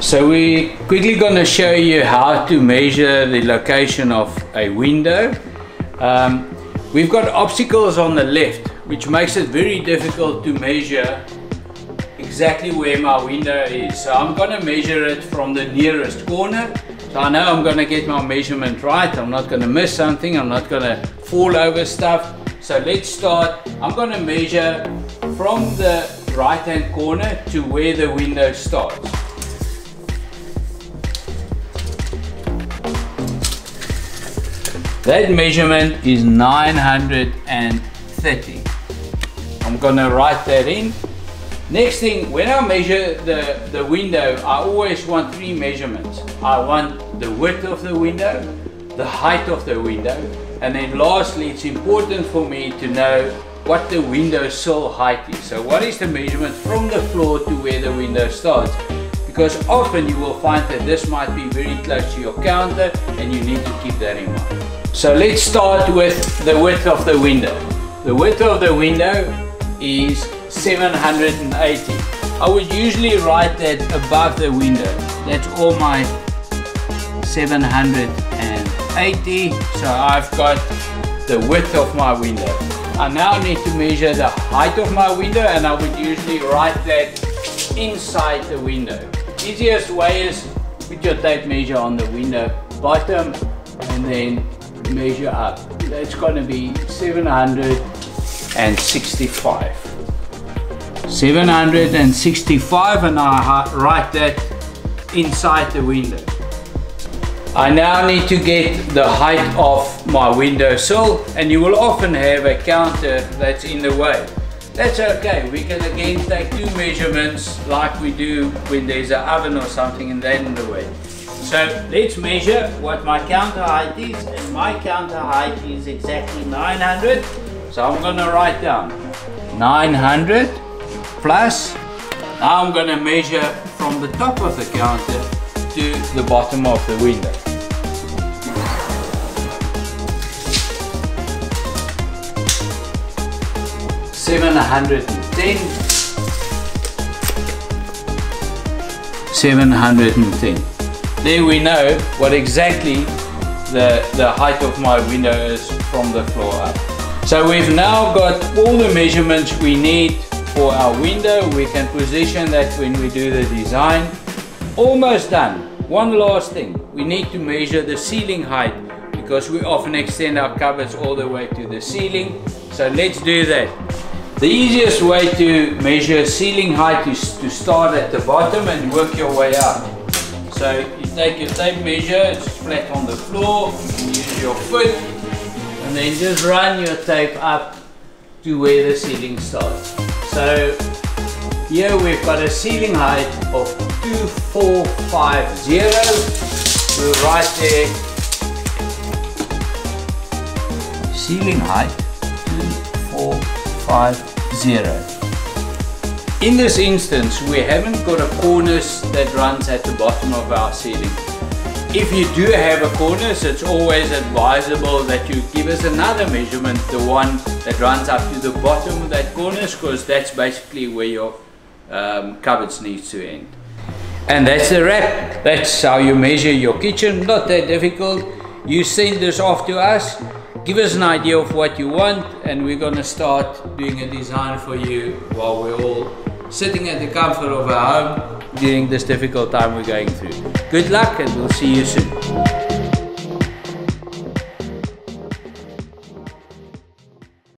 So we're quickly going to show you how to measure the location of a window. Um, we've got obstacles on the left which makes it very difficult to measure exactly where my window is. So I'm going to measure it from the nearest corner. So I know I'm going to get my measurement right. I'm not going to miss something. I'm not going to fall over stuff. So let's start. I'm going to measure from the right hand corner to where the window starts. That measurement is 930. I'm gonna write that in. Next thing, when I measure the, the window, I always want three measurements. I want the width of the window, the height of the window, and then lastly, it's important for me to know what the window sill height is. So what is the measurement from the floor to where the window starts? Because often you will find that this might be very close to your counter and you need to keep that in mind. So let's start with the width of the window. The width of the window is 780. I would usually write that above the window. That's all my 780. So I've got the width of my window. I now need to measure the height of my window and I would usually write that inside the window. Easiest way is put your tape measure on the window bottom and then measure up. That's going to be 765. 765 and I write that inside the window. I now need to get the height of my window sill and you will often have a counter that's in the way. That's okay, we can again take two measurements like we do when there's an oven or something and then in the way. So let's measure what my counter height is and my counter height is exactly 900. So I'm going to write down 900 plus, now I'm going to measure from the top of the counter to the bottom of the window. Seven hundred and ten. Seven hundred and ten. Then we know what exactly the, the height of my window is from the floor up. So we've now got all the measurements we need for our window. We can position that when we do the design. Almost done. One last thing. We need to measure the ceiling height because we often extend our cupboards all the way to the ceiling. So let's do that. The easiest way to measure ceiling height is to start at the bottom and work your way up. So you take your tape measure, it's flat on the floor, you use your foot, and then just run your tape up to where the ceiling starts. So here we've got a ceiling height of 2450. We'll write there ceiling height 2450. In this instance, we haven't got a cornice that runs at the bottom of our ceiling. If you do have a cornice, it's always advisable that you give us another measurement, the one that runs up to the bottom of that cornice, because that's basically where your um, cupboards needs to end. And that's the wrap. That's how you measure your kitchen. Not that difficult. You send this off to us. Give us an idea of what you want and we're to start doing a design for you while we're all sitting at the comfort of our home during this difficult time we're going through. Good luck and we'll see you soon.